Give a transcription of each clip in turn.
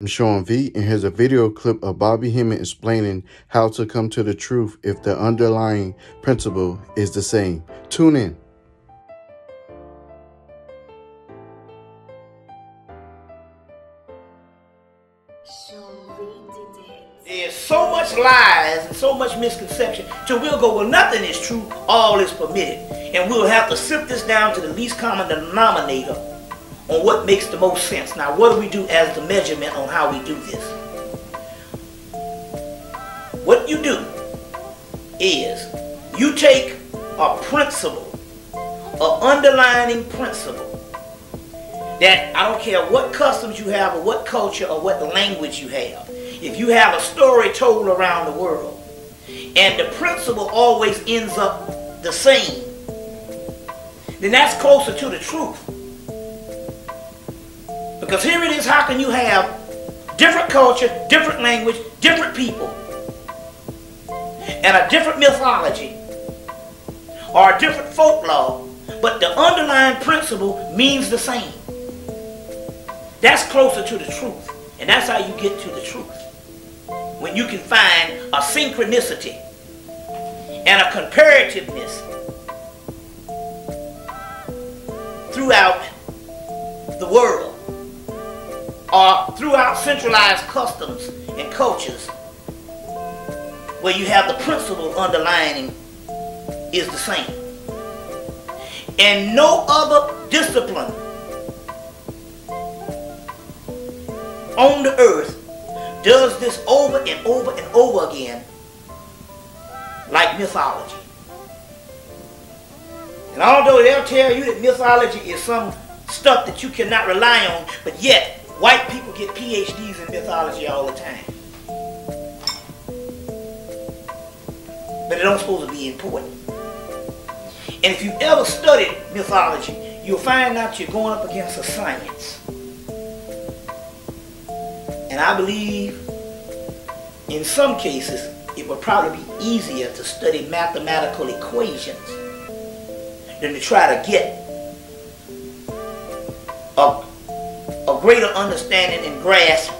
I'm Shawn V, and here's a video clip of Bobby Hemmitt explaining how to come to the truth if the underlying principle is the same. Tune in. There's so much lies and so much misconception till we'll go, well, nothing is true, all is permitted. And we'll have to sift this down to the least common denominator on what makes the most sense. Now, what do we do as the measurement on how we do this? What you do is you take a principle, an underlining principle, that I don't care what customs you have or what culture or what language you have. If you have a story told around the world and the principle always ends up the same, then that's closer to the truth. Because here it is, how can you have different culture, different language, different people, and a different mythology, or a different folklore, but the underlying principle means the same. That's closer to the truth. And that's how you get to the truth. When you can find a synchronicity and a comparativeness throughout the world or throughout centralized customs and cultures where you have the principle underlining is the same. And no other discipline on the earth does this over and over and over again like mythology. And although they'll tell you that mythology is some stuff that you cannot rely on, but yet White people get PhDs in mythology all the time. But it don't supposed to be important. And if you've ever studied mythology, you'll find out you're going up against a science. And I believe in some cases it would probably be easier to study mathematical equations than to try to get greater understanding and grasp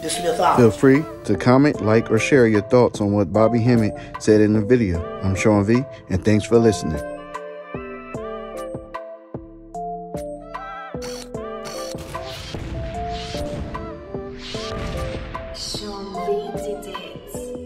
this mythology. Feel free to comment, like, or share your thoughts on what Bobby Hemmitt said in the video. I'm Shawn V, and thanks for listening. Shawn V did it.